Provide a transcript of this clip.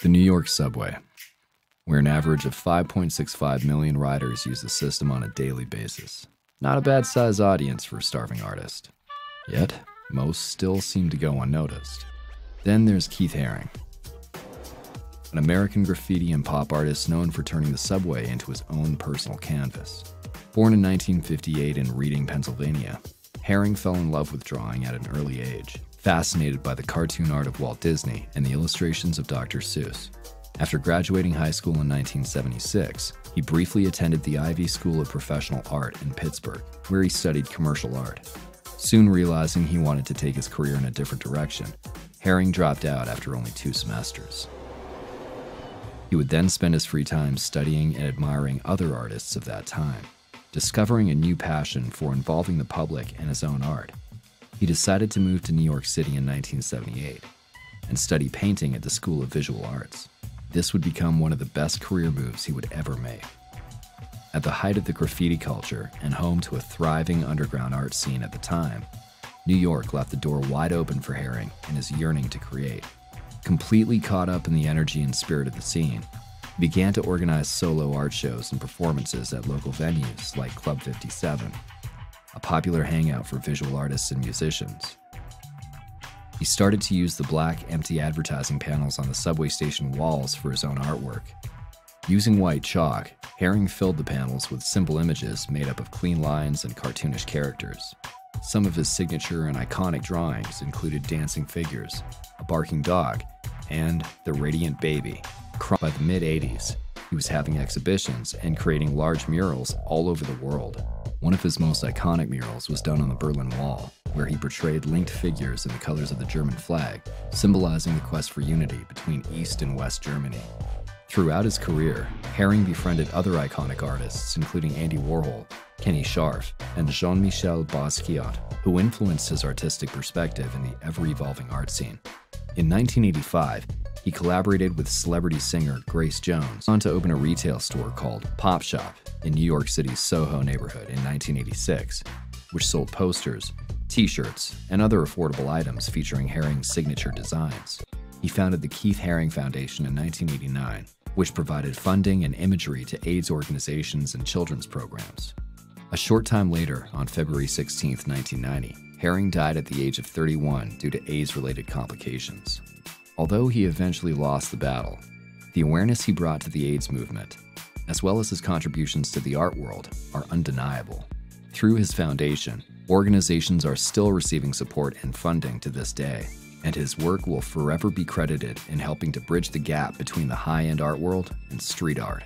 The New York subway, where an average of 5.65 million riders use the system on a daily basis. Not a bad size audience for a starving artist. Yet, most still seem to go unnoticed. Then there's Keith Haring, an American graffiti and pop artist known for turning the subway into his own personal canvas. Born in 1958 in Reading, Pennsylvania, Haring fell in love with drawing at an early age, fascinated by the cartoon art of Walt Disney and the illustrations of Dr. Seuss. After graduating high school in 1976, he briefly attended the Ivy School of Professional Art in Pittsburgh, where he studied commercial art. Soon realizing he wanted to take his career in a different direction, Haring dropped out after only two semesters. He would then spend his free time studying and admiring other artists of that time, discovering a new passion for involving the public in his own art. He decided to move to New York City in 1978 and study painting at the School of Visual Arts. This would become one of the best career moves he would ever make. At the height of the graffiti culture and home to a thriving underground art scene at the time, New York left the door wide open for Haring and his yearning to create. Completely caught up in the energy and spirit of the scene, he began to organize solo art shows and performances at local venues like Club 57, a popular hangout for visual artists and musicians. He started to use the black, empty advertising panels on the subway station walls for his own artwork. Using white chalk, Haring filled the panels with simple images made up of clean lines and cartoonish characters. Some of his signature and iconic drawings included dancing figures, a barking dog, and the radiant baby. By the mid 80s, he was having exhibitions and creating large murals all over the world. One of his most iconic murals was done on the Berlin Wall, where he portrayed linked figures in the colors of the German flag, symbolizing the quest for unity between East and West Germany. Throughout his career, Haring befriended other iconic artists, including Andy Warhol, Kenny Scharf, and Jean-Michel Basquiat, who influenced his artistic perspective in the ever-evolving art scene. In 1985, he collaborated with celebrity singer Grace Jones on to open a retail store called Pop Shop in New York City's Soho neighborhood in 1986, which sold posters, t shirts, and other affordable items featuring Haring's signature designs. He founded the Keith Haring Foundation in 1989, which provided funding and imagery to AIDS organizations and children's programs. A short time later, on February 16, 1990, Haring died at the age of 31 due to AIDS related complications. Although he eventually lost the battle, the awareness he brought to the AIDS movement, as well as his contributions to the art world, are undeniable. Through his foundation, organizations are still receiving support and funding to this day, and his work will forever be credited in helping to bridge the gap between the high end art world and street art.